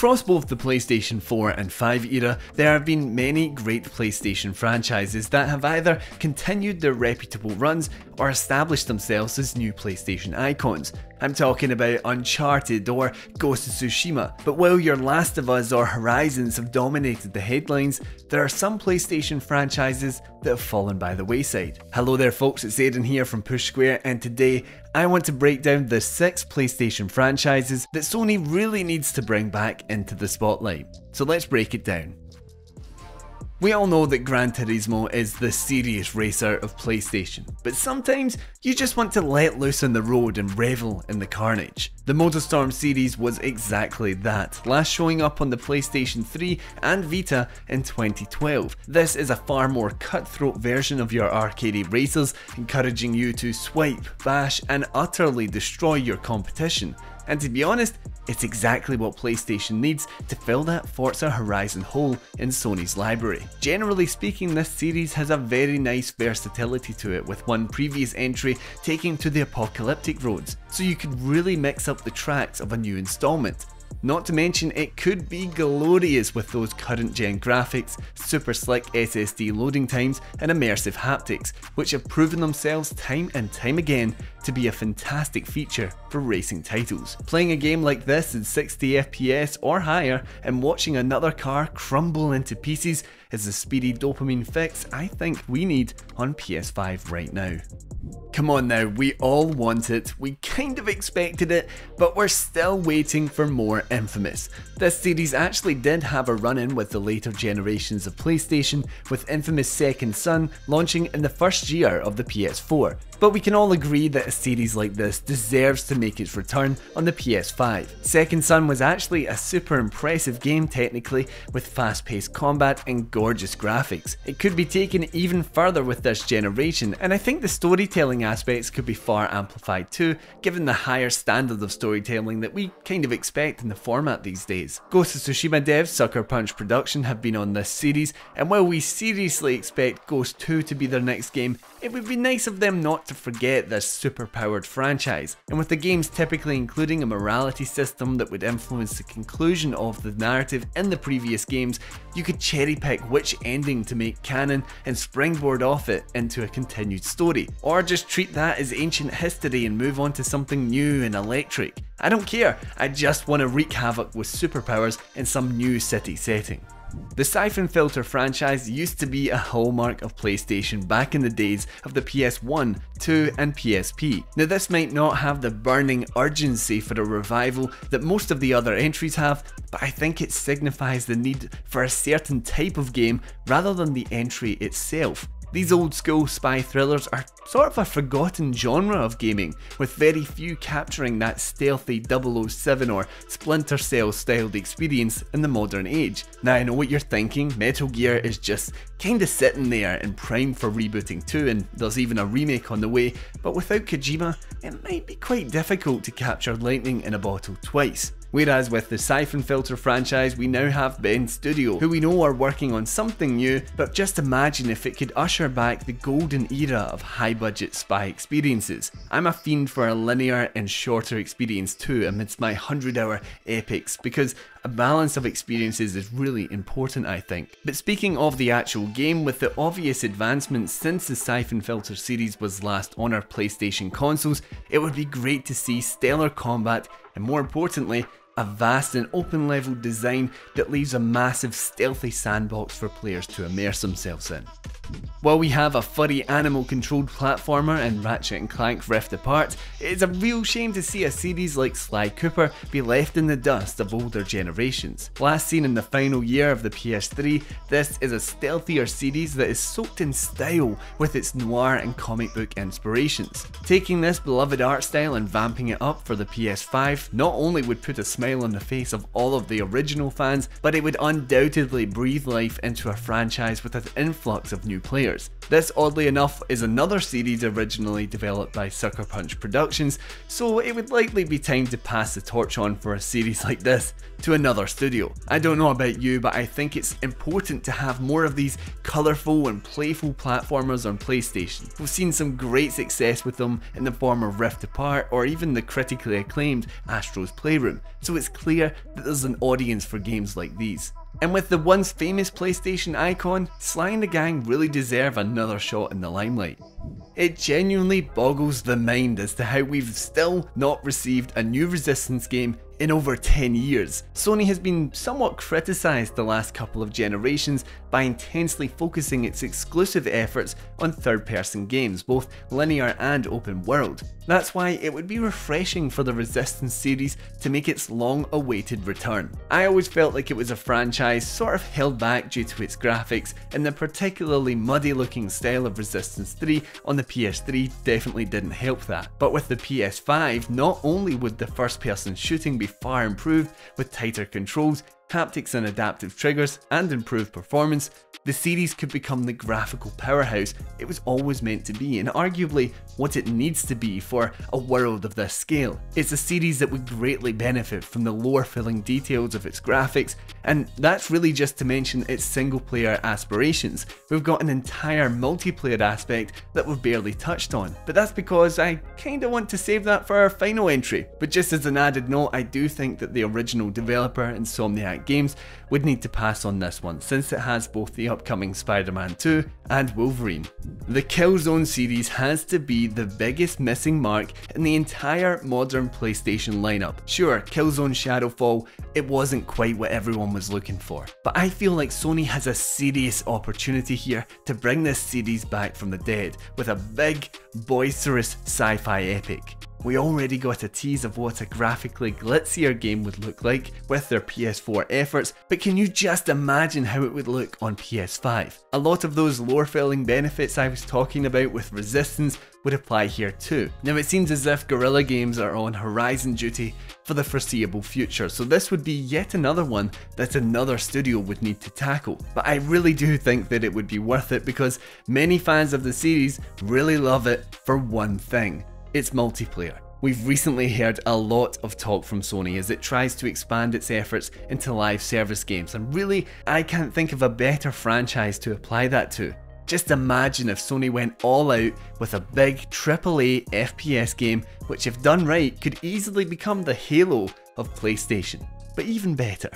Across both the PlayStation 4 and 5 era, there have been many great PlayStation franchises that have either continued their reputable runs or established themselves as new PlayStation icons. I'm talking about Uncharted or Ghost of Tsushima, but while your Last of Us or Horizons have dominated the headlines, there are some PlayStation franchises that have fallen by the wayside. Hello there folks, it's Aidan here from Push Square and today I want to break down the 6 PlayStation franchises that Sony really needs to bring back into the spotlight. So let's break it down. We all know that Gran Turismo is the serious racer of PlayStation, but sometimes you just want to let loose on the road and revel in the carnage. The MotorStorm series was exactly that, last showing up on the PlayStation 3 and Vita in 2012. This is a far more cutthroat version of your arcade racers, encouraging you to swipe, bash and utterly destroy your competition. And to be honest, it's exactly what PlayStation needs to fill that Forza Horizon hole in Sony's library. Generally speaking, this series has a very nice versatility to it, with one previous entry taking to the apocalyptic roads, so you could really mix up the tracks of a new installment. Not to mention, it could be glorious with those current gen graphics, super slick SSD loading times, and immersive haptics, which have proven themselves time and time again to be a fantastic feature for racing titles. Playing a game like this in 60 FPS or higher and watching another car crumble into pieces is the speedy dopamine fix I think we need on PS5 right now. Come on now, we all want it, we kind of expected it, but we're still waiting for more Infamous. This series actually did have a run-in with the later generations of PlayStation, with Infamous Second Son launching in the first year of the PS4, but we can all agree that a series like this deserves to make its return on the PS5. Second Son was actually a super impressive game technically, with fast-paced combat and gorgeous graphics. It could be taken even further with this generation, and I think the storytelling aspects could be far amplified too, given the higher standard of storytelling that we kind of expect in the format these days. Ghost of Tsushima devs Sucker Punch Production have been on this series, and while we seriously expect Ghost 2 to be their next game, it would be nice of them not to forget this super powered franchise. And with the games typically including a morality system that would influence the conclusion of the narrative in the previous games, you could cherry pick which ending to make canon and springboard off it into a continued story. Or just treat that as ancient history and move on to something new and electric. I don't care, I just want to wreak havoc with superpowers in some new city setting. The Syphon Filter franchise used to be a hallmark of PlayStation back in the days of the PS1, 2 and PSP. Now this might not have the burning urgency for a revival that most of the other entries have, but I think it signifies the need for a certain type of game rather than the entry itself. These old school spy thrillers are sort of a forgotten genre of gaming, with very few capturing that stealthy 007 or Splinter Cell styled experience in the modern age. Now I know what you're thinking, Metal Gear is just kinda sitting there and primed for rebooting too and there's even a remake on the way, but without Kojima, it might be quite difficult to capture lightning in a bottle twice. Whereas with the Syphon Filter franchise, we now have Bend Studio, who we know are working on something new, but just imagine if it could usher back the golden era of high budget spy experiences. I'm a fiend for a linear and shorter experience too amidst my 100 hour epics, because a balance of experiences is really important I think. But speaking of the actual game, with the obvious advancements since the Syphon Filter series was last on our PlayStation consoles, it would be great to see stellar combat and more importantly, a vast and open level design that leaves a massive stealthy sandbox for players to immerse themselves in. While we have a furry animal controlled platformer in Ratchet & Clank Rift Apart, it is a real shame to see a series like Sly Cooper be left in the dust of older generations. Last seen in the final year of the PS3, this is a stealthier series that is soaked in style with its noir and comic book inspirations. Taking this beloved art style and vamping it up for the PS5 not only would put a smile on the face of all of the original fans, but it would undoubtedly breathe life into a franchise with an influx of new players. This, oddly enough, is another series originally developed by Sucker Punch Productions, so it would likely be time to pass the torch on for a series like this to another studio. I don't know about you, but I think it's important to have more of these colourful and playful platformers on PlayStation. We've seen some great success with them in the form of Rift Apart or even the critically acclaimed Astro's Playroom, so it's clear that there's an audience for games like these. And with the once famous PlayStation icon, Sly and the gang really deserve another shot in the limelight. It genuinely boggles the mind as to how we've still not received a new Resistance game in over 10 years. Sony has been somewhat criticised the last couple of generations by intensely focusing its exclusive efforts on third person games, both linear and open world. That's why it would be refreshing for the Resistance series to make its long awaited return. I always felt like it was a franchise sort of held back due to its graphics, and the particularly muddy looking style of Resistance 3 on the PS3 definitely didn't help that. But with the PS5, not only would the first person shooting be far improved with tighter controls, haptics and adaptive triggers, and improved performance, the series could become the graphical powerhouse it was always meant to be and arguably what it needs to be for a world of this scale. It's a series that would greatly benefit from the lore filling details of its graphics, and that's really just to mention its single player aspirations. We've got an entire multiplayer aspect that we've barely touched on, but that's because I kinda want to save that for our final entry. But just as an added note, I do think that the original developer, Insomniac Games, would need to pass on this one since it has both the upcoming Spider-Man 2 and Wolverine. The Killzone series has to be the biggest missing mark in the entire modern PlayStation lineup. Sure, Killzone Shadowfall, it wasn't quite what everyone was looking for, but I feel like Sony has a serious opportunity here to bring this series back from the dead with a big, boisterous sci-fi epic. We already got a tease of what a graphically glitzier game would look like with their PS4 efforts, but can you just imagine how it would look on PS5? A lot of those lore filling benefits I was talking about with Resistance would apply here too. Now it seems as if Guerrilla Games are on horizon duty for the foreseeable future, so this would be yet another one that another studio would need to tackle. But I really do think that it would be worth it because many fans of the series really love it for one thing its multiplayer. We've recently heard a lot of talk from Sony as it tries to expand its efforts into live service games, and really, I can't think of a better franchise to apply that to. Just imagine if Sony went all out with a big AAA FPS game, which if done right could easily become the Halo of PlayStation, but even better.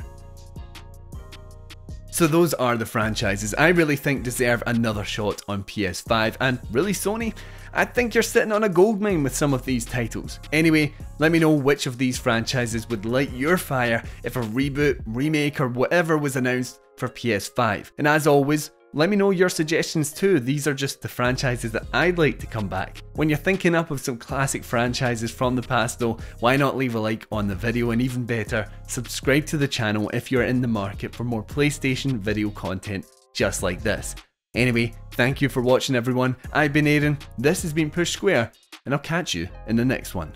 So those are the franchises I really think deserve another shot on PS5 and really Sony, I think you're sitting on a goldmine with some of these titles. Anyway, let me know which of these franchises would light your fire if a reboot, remake or whatever was announced for PS5. And as always, let me know your suggestions too, these are just the franchises that I'd like to come back. When you're thinking up of some classic franchises from the past though, why not leave a like on the video and even better, subscribe to the channel if you're in the market for more PlayStation video content just like this. Anyway, thank you for watching everyone, I've been Aaron, this has been Push Square, and I'll catch you in the next one.